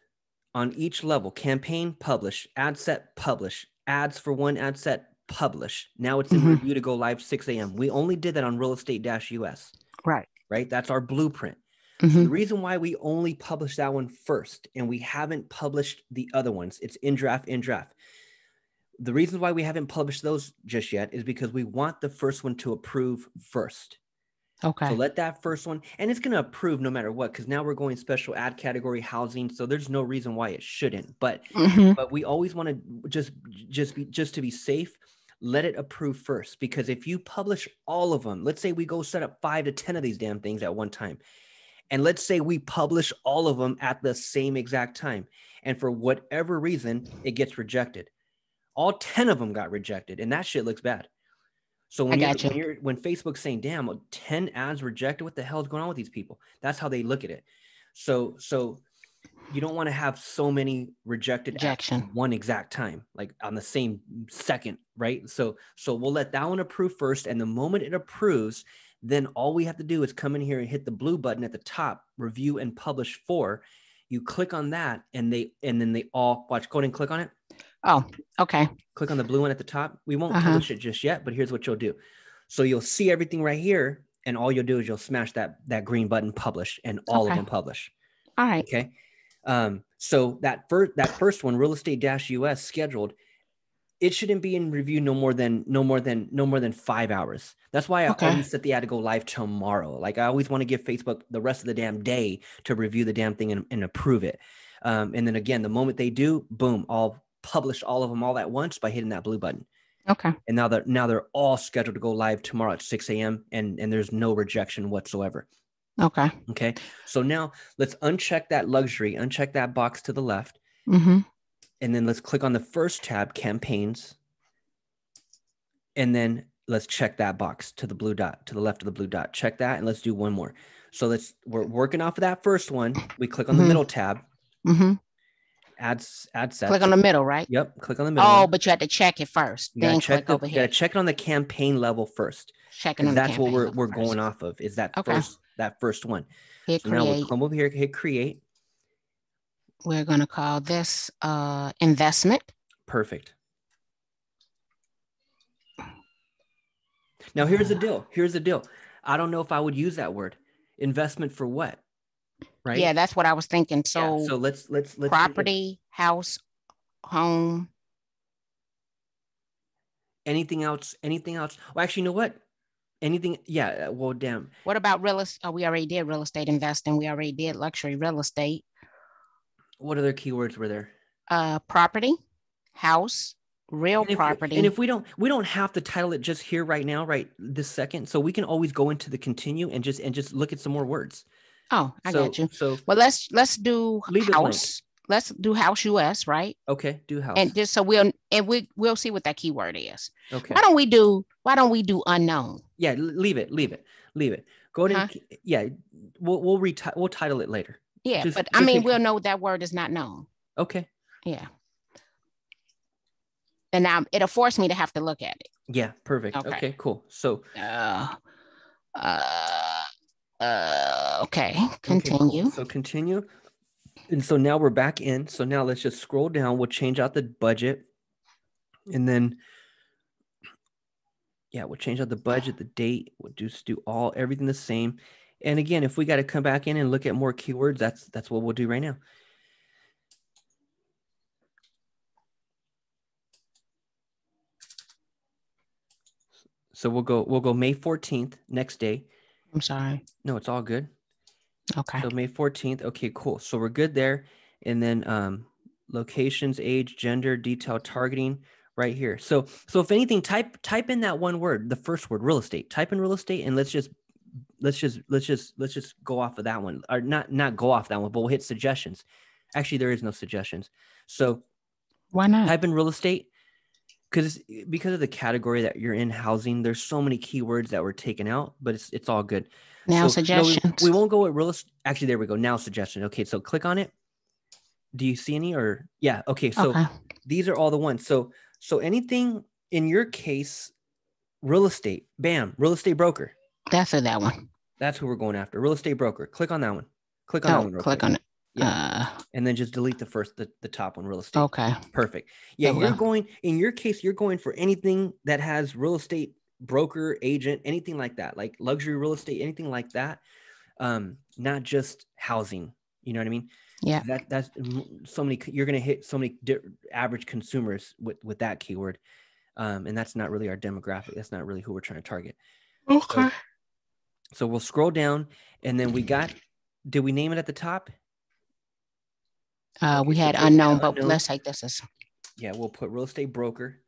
on each level campaign publish, ad set publish, ads for one ad set publish. Now it's in Mhm. review to go live 6 a.m. We only did that on real estate dash US, Right. right? That's our blueprint. Mhm. The reason why we only published that one first and we haven't published the other ones, it's in draft, in draft. The reason why we haven't published those just yet is because we want the first one to approve first. Okay. So let that first one, and it's going to approve no matter what, because now we're going special ad category housing. So there's no reason why it shouldn't. But Mhm. but we always want to just just be just to be safe let it approve first because if you publish all of them let's say we go set up five to ten of these damn things at one time and let's say we publish all of them at the same exact time and for whatever reason it gets rejected all 10 of them got rejected and that shit looks bad so when, I you're, when you're when facebook's saying damn uh, 10 ads rejected what the hell's going on with these people that's how they look at it so so you don't want to have so many rejected Rejection. one exact time, like on the same second, right? So so we'll let that one approve first, and the moment it approves, then all we have to do is come in here and hit the blue button at the top, review and publish for. You click on that, and they and then they all watch. Go ahead and click on it. Oh, okay. Click on the blue one at the top. We won't Uh-huh. publish it just yet, but here's what you'll do. So you'll see everything right here, and all you'll do is you'll smash that that green button, publish, and all Okay. of them publish. All right. Okay. Um, so that first that first one, real estate dash US scheduled, it shouldn't be in review no more than no more than no more than five hours. That's why I Okay. always set the ad to go live tomorrow. Like I always want to give Facebook the rest of the damn day to review the damn thing and, and approve it. Um, and then again, the moment they do, boom, I'll publish all of them all at once by hitting that blue button. Okay. And now they're now they're all scheduled to go live tomorrow at 6 a.m. and and there's no rejection whatsoever. Okay. Okay. So now let's uncheck that luxury, uncheck that box to the left, Mm-hmm. And then let's click on the first tab, campaigns. And then let's check that box to the blue dot, to the left of the blue dot. Check that and let's do one more. So let's we're working off of that first one. We click on the Mhm. middle tab, Mm-hmm. ads, ad sets. Click on the middle, right? Yep, click on the middle. Oh, but you had to check it first. you Then check click the, over you gotta check it on the campaign level first. Checking on that's the what we're we're first. going off of is that Okay. first that first one. Hit So now we'll create. come over here, hit create. We're gonna call this uh investment. Perfect. Now here's the deal. Here's the deal. I don't know if I would use that word. Investment for what? Right? Yeah, that's what I was thinking. Yeah, So, So let's let's let's property, house, home. anything else? Anything else? Well, actually, you know what? Anything? Yeah. Well, damn. What about real estate? Oh, we already did real estate investing. We already did luxury real estate. What other keywords were there? Uh, property, house, real And if, property. and if we don't, we don't have to title it just here right now, right this second. So we can always go into the continue and just and just look at some more words. oh, I so, got you. So Well, let's let's do Leave it house. Let's do house US, right? okay, do house. And just so we'll and we we'll see what that keyword is. okay. Why don't we do why don't we do unknown? Yeah, leave it, leave it, leave it. Go ahead and yeah, we'll we'll reti- we'll title it later. Yeah, Just- but I mean we'll know that word is not known. Okay. Yeah. And now it'll force me to have to look at it. Yeah, perfect. Okay. Okay, cool. So Uh, uh, uh, okay, okay, cool. continue. So continue. And so now we're back in. So now let's just scroll down. We'll change out the budget. And then yeah, we'll change out the budget, the date, we'll just do all everything the same. And again, if we got to come back in and look at more keywords, that's that's what we'll do right now. So we'll go we'll go May 14th next day. I'm sorry. No, it's all good. Okay. So May 14th. Okay, cool. So we're good there. And then um locations, age, gender, detail targeting right here. So so if anything, type type in that one word, the first word, real estate. Type in real estate and let's just let's just let's just let's just go off of that one. Or not not go off that one, but we'll hit suggestions. Actually, there is no suggestions. So Why not? type in real estate because because of the category that you're in housing there's so many keywords that were taken out but it's it's all good now So, no, we- suggestions. we, won't go with real estate actually there we go now suggestion okay so click on it do you see any or yeah okay so okay. these are all the ones so so anything in your case real estate bam real estate broker That's it. That one. that's who we're going after real estate broker click on that one click on that one. click quick. on it. Yeah. Uh, and then just delete the first the, the top one real estate okay. Perfect. Yeah, There you're going in your case, you're going for anything that has real estate broker, agent, anything like that, like luxury real estate, anything like that. Um, not just housing. You know what I mean? Yeah. That that's so many. You're gonna hit so many di- average consumers with with that keyword, um, and that's not really our demographic. That's not really who we're trying to target. Okay. So we'll scroll down, and then we got. Did we name it at the top? Uh, we had unknown, but unknown. let's take this as Yeah, we'll put real estate broker.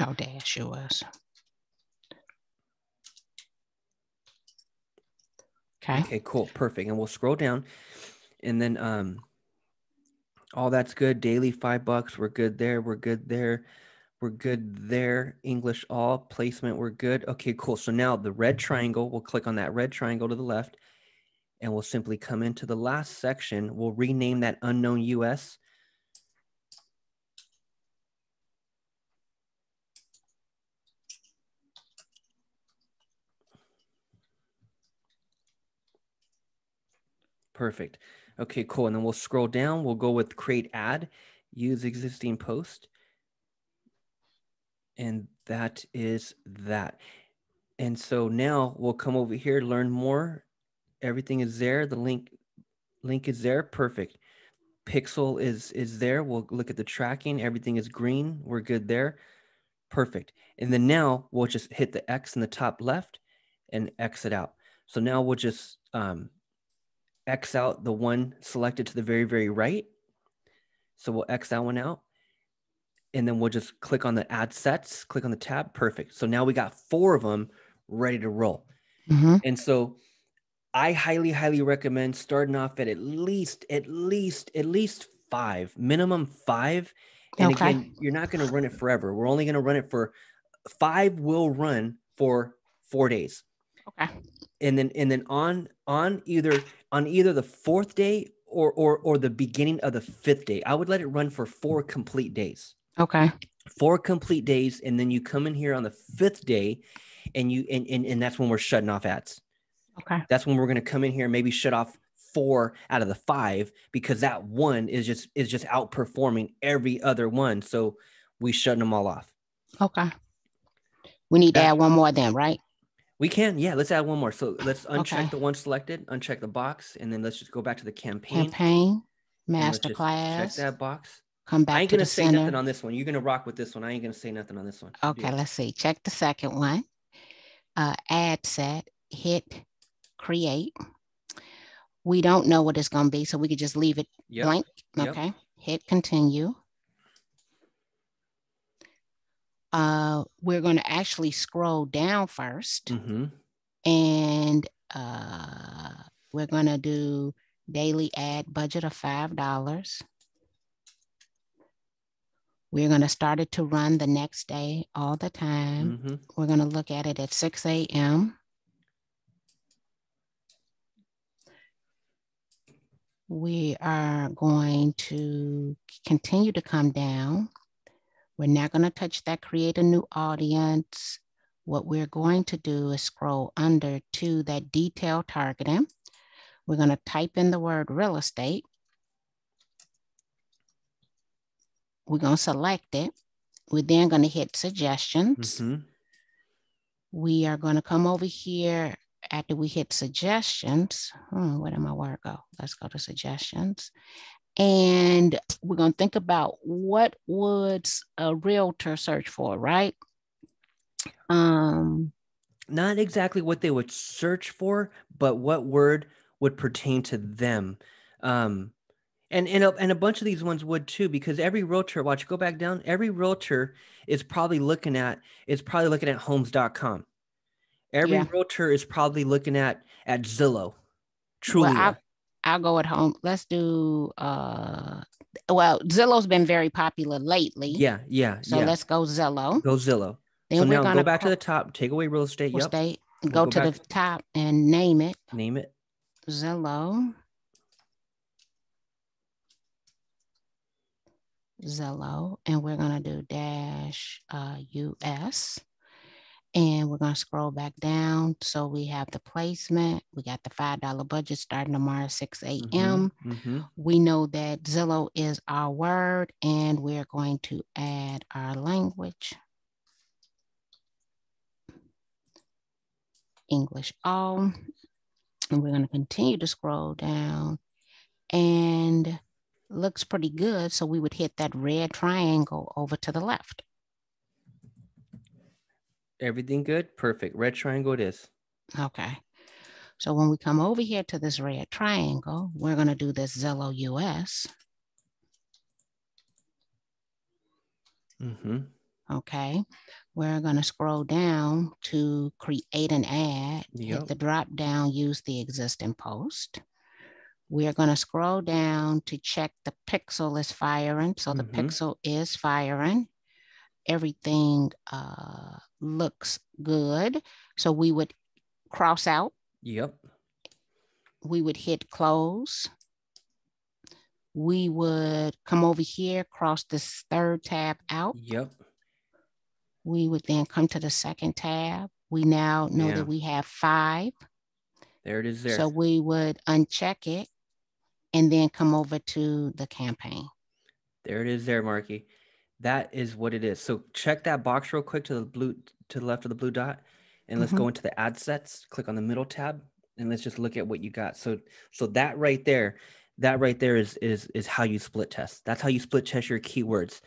oh dash US. Okay. Okay, cool. Perfect. And we'll scroll down and then um all that's good. Daily five bucks. We're good there. We're good there. We're good there. English all placement. We're good. Okay, cool. So now the red triangle, we'll click on that red triangle to the left and we'll simply come into the last section. We'll rename that unknown US. Perfect. Okay, cool. And then we'll scroll down. We'll go with create ad, use existing post. And that is that. And so now we'll come over here, learn more. Everything is there. The link link is there. Perfect. Pixel is is there. We'll look at the tracking. Everything is green. We're good there. Perfect. And then now we'll just hit the X in the top left and exit out. So now we'll just um, X out the one selected to the very, very right. So we'll X that one out. And then we'll just click on the ad sets, click on the tab. Perfect. So now we got four of them ready to roll. Mm-hmm. And so I highly, highly recommend starting off at at least, at least, at least five, minimum five. And okay. again, you're not going to run it forever. We're only going to run it for five will run for four days. Okay. And then and then on on either on either the fourth day or or or the beginning of the fifth day. I would let it run for four complete days. Okay. Four complete days, and then you come in here on the fifth day, and you and and, and that's when we're shutting off ads. Okay. That's when we're going to come in here and maybe shut off four out of the five because that one is just is just outperforming every other one. So we shutting them all off. Okay. We need that, to add one more then, right? We can, yeah. Let's add one more. So let's uncheck okay. the one selected, uncheck the box, and then let's just go back to the campaign. Campaign, master class. Check that box. Come back. I ain't gonna say center. nothing on this one. You're gonna rock with this one. I ain't gonna say nothing on this one. Okay, let's see. Check the second one. Uh, add set. Hit create. We don't know what it's gonna be, so we could just leave it yep. blank. Okay. Yep. Hit continue. uh, we're going to actually scroll down 1st mm-hmm. and uh, we're going to do daily ad budget of $5. We're going to start it to run the next day all the time. Mm-hmm. We're going to look at it at 6 a.m. We are going to continue to come down we're not going to touch that create a new audience. What we're going to do is scroll under to that detail targeting. We're going to type in the word real estate. We're going to select it. We're then going to hit suggestions. Mm -hmm. We are going to come over here after we hit suggestions. Hmm, where did my word go? Let's go to suggestions and we're going to think about what would a realtor search for right um not exactly what they would search for but what word would pertain to them um and and a, and a bunch of these ones would too because every realtor watch go back down every realtor is probably looking at is probably looking at homes.com every yeah. realtor is probably looking at at zillow truly well, I'll go at home. Let's do uh well, Zillow's been very popular lately. Yeah, yeah. So yeah. let's go Zillow. Go Zillow. Then so now go back to the top, take away real estate. Real yep. estate. Go, go, to the top and name it. Name it. Zillow. Zillow. And we're gonna do dash uh, US. And we're going to scroll back down. So we have the placement. We got the $5 budget starting tomorrow, 6 a.m. Mm-hmm, mm-hmm. We know that Zillow is our word, and we're going to add our language. English all. And we're going to continue to scroll down. And looks pretty good. So we would hit that red triangle over to the left. Everything good? Perfect. Red triangle it is. Okay. So when we come over here to this red triangle, we're going to do this Zillow US. Mm-hmm. Okay. We're going to scroll down to create an ad. Yep. Hit the drop down, use the existing post. We're going to scroll down to check the pixel is firing. So the mm-hmm. pixel is firing everything uh, looks good. So we would cross out. Yep. We would hit close. We would come over here, cross this third tab out. Yep. We would then come to the second tab. We now know yeah. that we have five. There it is there. So we would uncheck it and then come over to the campaign. There it is there, Marky. That is what it is. So check that box real quick to the blue to the left of the blue dot. And let's mm-hmm. go into the ad sets, click on the middle tab, and let's just look at what you got. So so that right there, that right there is is is how you split test. That's how you split test your keywords.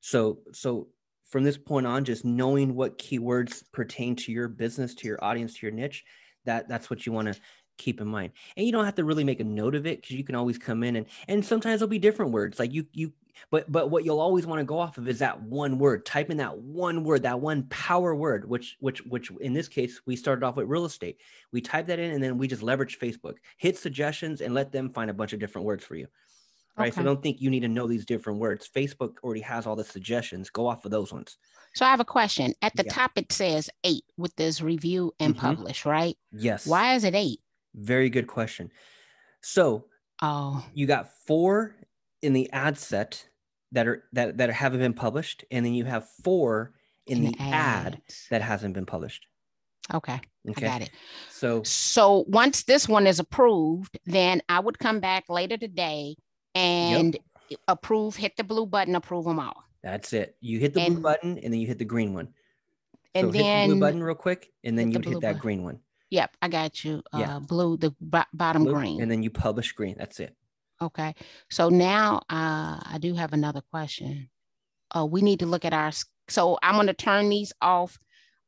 So so from this point on, just knowing what keywords pertain to your business, to your audience, to your niche, that that's what you want to keep in mind and you don't have to really make a note of it because you can always come in and and sometimes there'll be different words like you you but but what you'll always want to go off of is that one word type in that one word that one power word which which which in this case we started off with real estate we type that in and then we just leverage facebook hit suggestions and let them find a bunch of different words for you right okay. so don't think you need to know these different words facebook already has all the suggestions go off of those ones so I have a question. At the yeah. top, it says eight with this review and mm-hmm. publish, right? Yes. Why is it eight? Very good question. So oh, you got four in the ad set that are that that haven't been published, and then you have four in, in the ad that hasn't been published. Okay. Okay. I got it. So so once this one is approved, then I would come back later today and yep. approve, hit the blue button, approve them all. That's it. You hit the and, blue button and then you hit the green one. And so then hit the blue button real quick, and then you hit that button. green one. Yep, I got you. Uh, yeah. blue, the b- bottom blue, green. And then you publish green. That's it. Okay. So now uh, I do have another question. Uh, we need to look at our. So I'm going to turn these off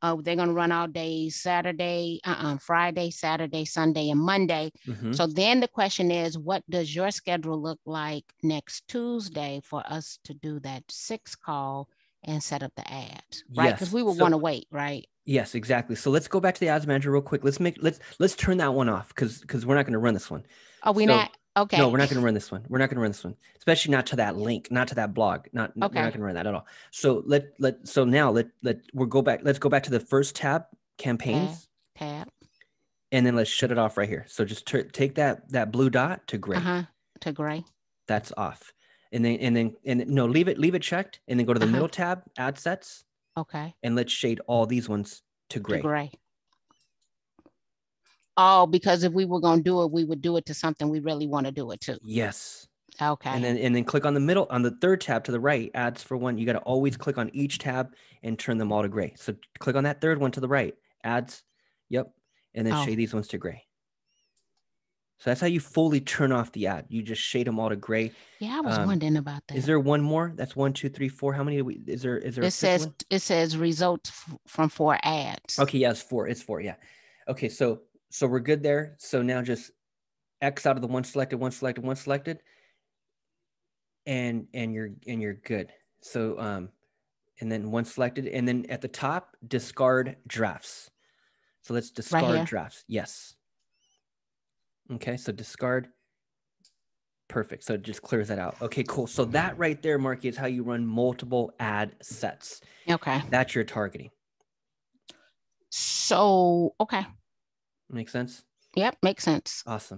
uh, they're going to run all day Saturday, uh-uh, Friday, Saturday, Sunday, and Monday. Mm-hmm. So then the question is, what does your schedule look like next Tuesday for us to do that six call and set up the ads, right? Because yes. we would so, want to wait, right? Yes, exactly. So let's go back to the ads manager real quick. Let's make let's let's turn that one off because because we're not going to run this one. Are we so, not? Okay. No, we're not going to run this one. We're not going to run this one, especially not to that link, not to that blog. Not okay. we're not going to run that at all. So let let so now let let we'll go back. Let's go back to the first tab, campaigns. Tab. And then let's shut it off right here. So just t- take that that blue dot to gray. Uh-huh. To gray. That's off. And then and then and no, leave it leave it checked, and then go to the uh-huh. middle tab, ad sets. Okay. And let's shade all these ones to gray. To gray. Oh, because if we were going to do it, we would do it to something we really want to do it to. Yes. Okay. And then and then click on the middle on the third tab to the right, ads for one. You got to always click on each tab and turn them all to gray. So click on that third one to the right, ads. Yep. And then oh. shade these ones to gray. So that's how you fully turn off the ad. You just shade them all to gray. Yeah, I was um, wondering about that. Is there one more? That's one, two, three, four. How many? We, is there? Is there? It says one? it says results f- from four ads. Okay, yeah, it's four. It's four. Yeah. Okay, so so we're good there. So now just X out of the one selected, one selected, one selected, and and you're and you're good. So um, and then one selected, and then at the top, discard drafts. So let's discard right drafts. Yes. Okay, so discard. Perfect. So it just clears that out. Okay, cool. So that right there, Marky, is how you run multiple ad sets. Okay. That's your targeting. So okay. Make sense? Yep, makes sense. Awesome.